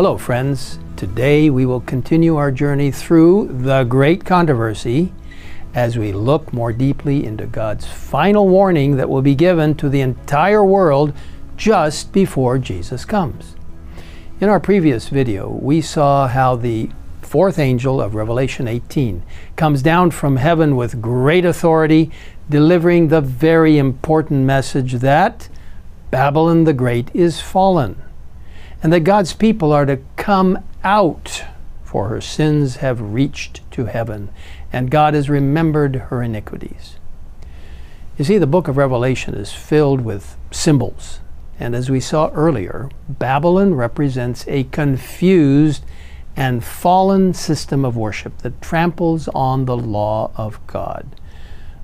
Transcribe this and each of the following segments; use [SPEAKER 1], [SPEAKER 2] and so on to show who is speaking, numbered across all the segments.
[SPEAKER 1] Hello, friends. Today we will continue our journey through the great controversy as we look more deeply into God's final warning that will be given to the entire world just before Jesus comes. In our previous video, we saw how the fourth angel of Revelation 18 comes down from heaven with great authority, delivering the very important message that Babylon the Great is fallen and that God's people are to come out, for her sins have reached to heaven, and God has remembered her iniquities. You see, the book of Revelation is filled with symbols, and as we saw earlier, Babylon represents a confused and fallen system of worship that tramples on the law of God.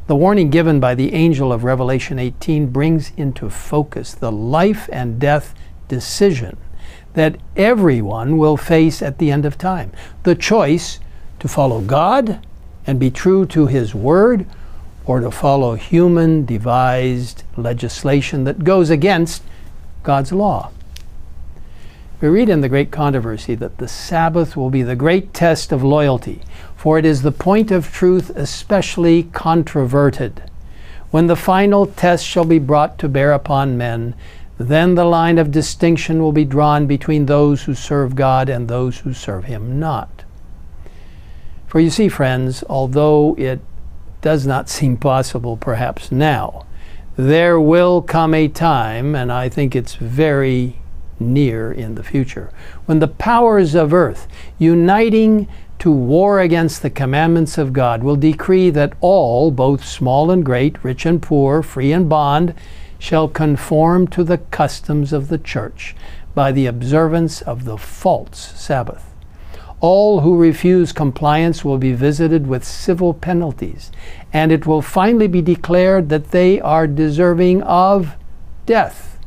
[SPEAKER 1] The warning given by the angel of Revelation 18 brings into focus the life and death decision that everyone will face at the end of time. The choice to follow God and be true to His Word, or to follow human devised legislation that goes against God's law. We read in the Great Controversy that the Sabbath will be the great test of loyalty, for it is the point of truth especially controverted. When the final test shall be brought to bear upon men, then the line of distinction will be drawn between those who serve God and those who serve Him not. For you see, friends, although it does not seem possible perhaps now, there will come a time, and I think it's very near in the future, when the powers of earth, uniting to war against the commandments of God, will decree that all, both small and great, rich and poor, free and bond, shall conform to the customs of the church by the observance of the false Sabbath. All who refuse compliance will be visited with civil penalties, and it will finally be declared that they are deserving of death.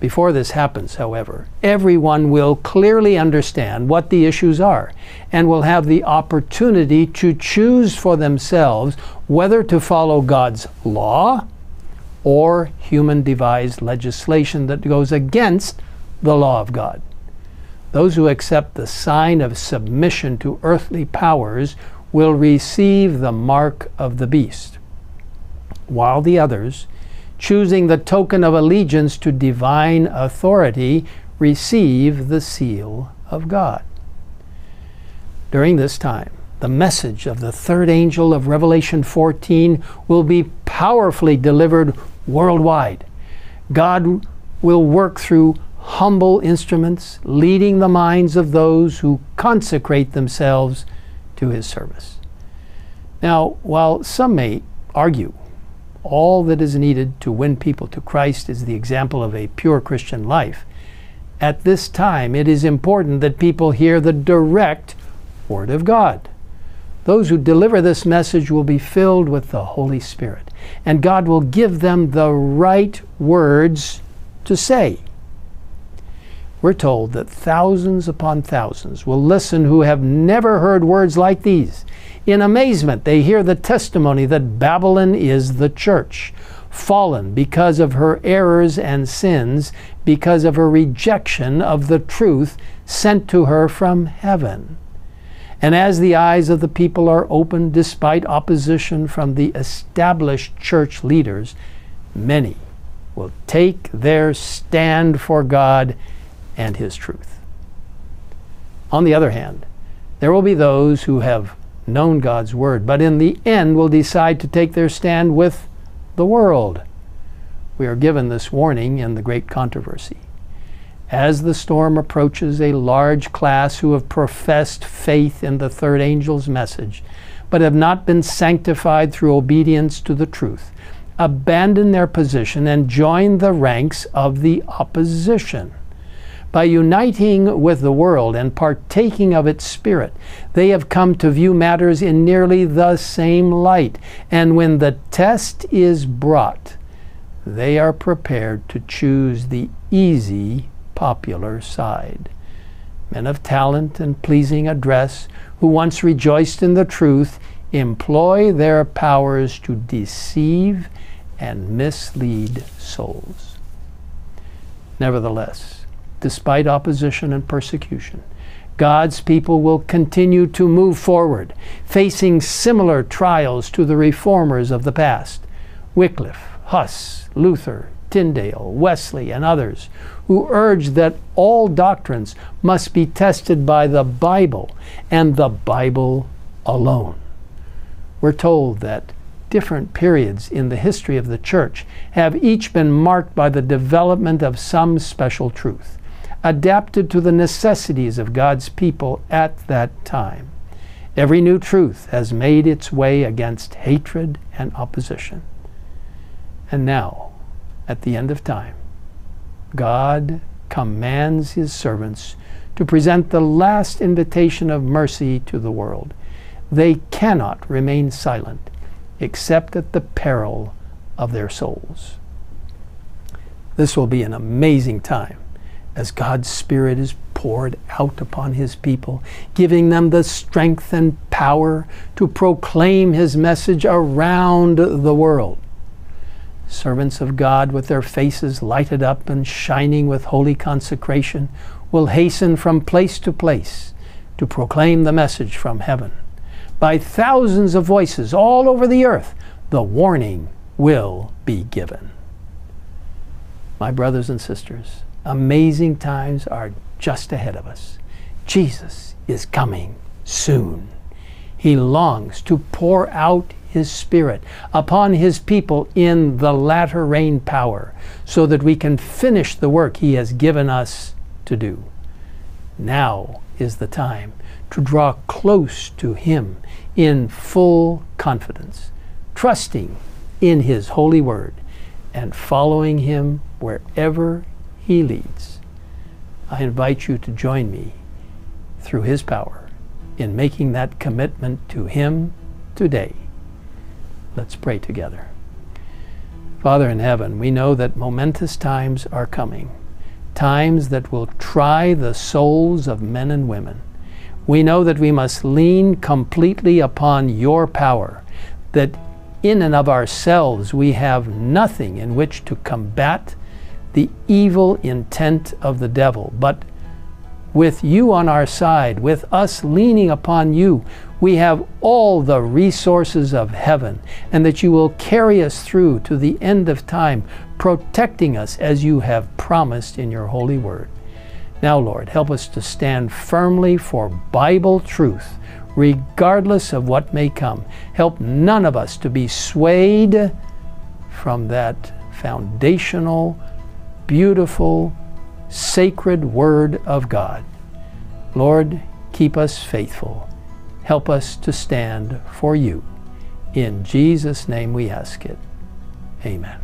[SPEAKER 1] Before this happens, however, everyone will clearly understand what the issues are and will have the opportunity to choose for themselves whether to follow God's law or human devised legislation that goes against the law of God. Those who accept the sign of submission to earthly powers will receive the mark of the beast, while the others, choosing the token of allegiance to divine authority, receive the seal of God. During this time, the message of the third angel of Revelation 14 will be powerfully delivered worldwide. God will work through humble instruments, leading the minds of those who consecrate themselves to His service. Now, while some may argue all that is needed to win people to Christ is the example of a pure Christian life, at this time it is important that people hear the direct Word of God. Those who deliver this message will be filled with the Holy Spirit, and God will give them the right words to say. We're told that thousands upon thousands will listen who have never heard words like these. In amazement, they hear the testimony that Babylon is the church, fallen because of her errors and sins, because of her rejection of the truth sent to her from heaven. And as the eyes of the people are opened despite opposition from the established church leaders, many will take their stand for God and His truth. On the other hand, there will be those who have known God's Word, but in the end will decide to take their stand with the world. We are given this warning in the great controversy. As the storm approaches, a large class who have professed faith in the third angel's message, but have not been sanctified through obedience to the truth, abandon their position and join the ranks of the opposition. By uniting with the world and partaking of its spirit, they have come to view matters in nearly the same light. And when the test is brought, they are prepared to choose the easy popular side. Men of talent and pleasing address, who once rejoiced in the truth, employ their powers to deceive and mislead souls. Nevertheless, despite opposition and persecution. God's people will continue to move forward, facing similar trials to the reformers of the past Wycliffe, Huss, Luther, Tyndale, Wesley, and others, who urged that all doctrines must be tested by the Bible and the Bible alone. We're told that different periods in the history of the church have each been marked by the development of some special truth adapted to the necessities of God's people at that time. Every new truth has made its way against hatred and opposition. And now, at the end of time, God commands his servants to present the last invitation of mercy to the world. They cannot remain silent except at the peril of their souls. This will be an amazing time as God's Spirit is poured out upon His people, giving them the strength and power to proclaim His message around the world. Servants of God, with their faces lighted up and shining with holy consecration, will hasten from place to place to proclaim the message from heaven. By thousands of voices all over the earth, the warning will be given. My brothers and sisters, amazing times are just ahead of us. Jesus is coming soon. He longs to pour out his Spirit upon his people in the latter rain power, so that we can finish the work he has given us to do. Now is the time to draw close to him in full confidence, trusting in his holy word and following him wherever he leads. I invite you to join me through His power in making that commitment to Him today. Let's pray together. Father in heaven, we know that momentous times are coming, times that will try the souls of men and women. We know that we must lean completely upon your power, that in and of ourselves we have nothing in which to combat the evil intent of the devil. But with you on our side, with us leaning upon you, we have all the resources of heaven, and that you will carry us through to the end of time, protecting us as you have promised in your holy word. Now, Lord, help us to stand firmly for Bible truth, regardless of what may come. Help none of us to be swayed from that foundational beautiful, sacred Word of God. Lord, keep us faithful. Help us to stand for you. In Jesus' name we ask it. Amen.